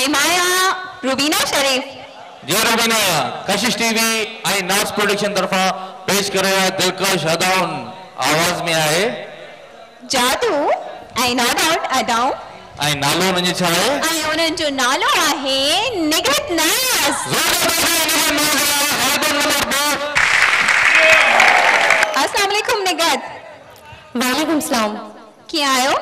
ऐं माँ आहियाँ रुबीना शरीफ़। जी रबीना कशिश टीवी ऐं नास प्रोडक्शन तरफ़ां पेश करे रहिया दिलकश अदाउन। आवाज़ में आहे जादू ऐं नो डाउट अदाऊं ऐं नालो जो छा आहे ऐं उन्हनि जो नालो आहे निगत नाज़। अस्सलाम वालेकुम निगत। वालेकुम सलाम। कीअं आहियो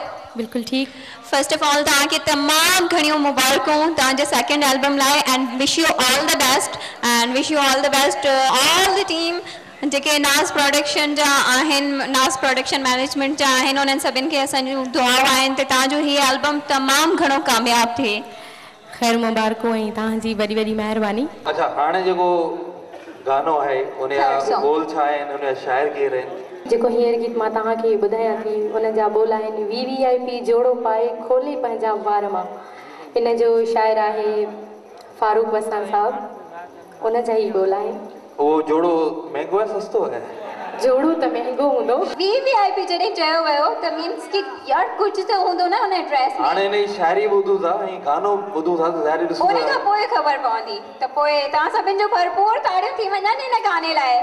बिल्कुल ठीक। फ़र्स्ट ऑफ़ ऑल तव्हांखे तमामु घणियूं मुबारकूं तव्हांजे सेकेंड एल्बम लाइ and wish you all the best and wish you all the best all the team JK Naaz production जा आहिनि नाज़ प्रोडक्शन मैनेजमेंट जा आहिनि उन्हनि सभिनि खे असांजूं दुआऊं आहिनि त तव्हांजो हीअ एल्बम तमामु घणो कामयाबु थिए। ख़ैर मुबारकूं ऐं तव्हांजी वॾी वॾी महिरबानी। अच्छा हाणे जेको गानो आहे उन जा बोल छा आहिनि उन जा शाइर केरु आहिनि? जेको हींअर गीत माँ तव्हांखे ॿुधायां थी उन जा ॿोल आहिनि वी वी आई पी जोड़ो पाए खोले पंहिंजा वार माँ। इन जो शाइर आहे फारूक वसां साहब। उन जा ई ॿोल आहिनि। उहो जोड़ो महांगो आहे सस्तो आहे? जोड़ो त महांगो हूंदो। वी वी आई पी जॾहिं चयो वियो त मीन्स की यार कुझु त हूंदो न हुन ड्रेस में। हाणे हिन जी शाइरी ॿुधूं था ऐं गानो ॿुधूं था त ज़ाहिर ॾिसूं उन खां था पोइ ख़बर पवंदी त पोइ तव्हां सभिनि जो भरपूर ताड़ियूं थी वञनि हिन गाने लाइ।